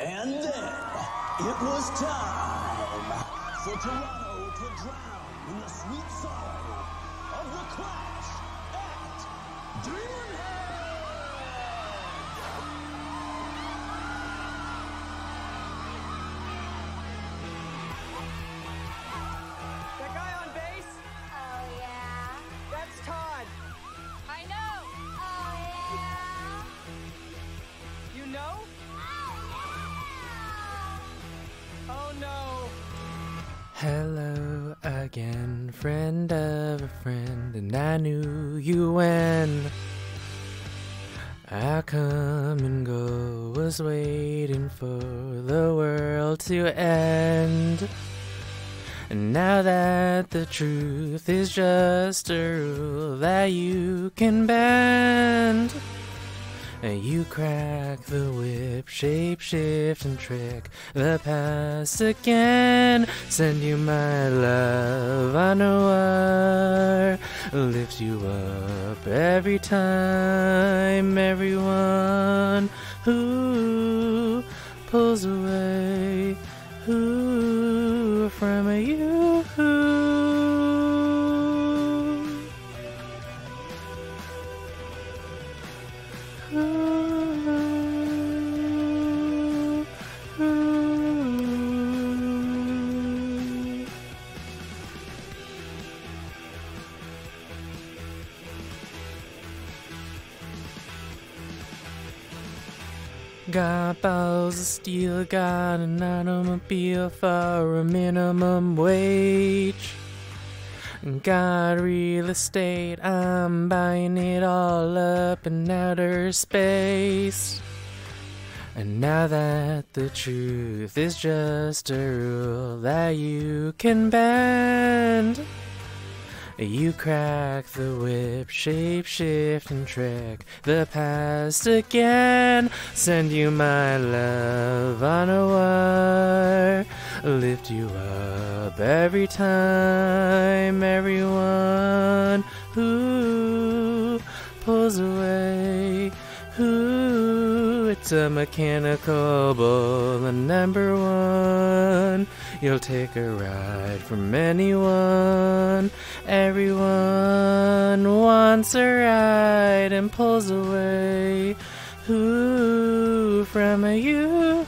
And then it was time for Toronto to no. Hello again, friend of a friend, and I knew you when I come and go, was waiting for the world to end. And now that the truth is just a rule that you can bend. And You crack the whip, shape shift and trick the past again. Send you my love I know I lifts you up every time. Everyone who pulls away, who from you. Got balls of steel, got an automobile for a minimum wage. Got real estate, I'm buying it all up in outer space. And now that the truth is just a rule that you can bend. You crack the whip, shape shift and trick the past again. Send you my love on a wire, lift you up every time. Everyone who pulls away, who it's a mechanical bull, the number one. You'll take a ride from anyone. Everyone wants a ride and pulls away. Who from you?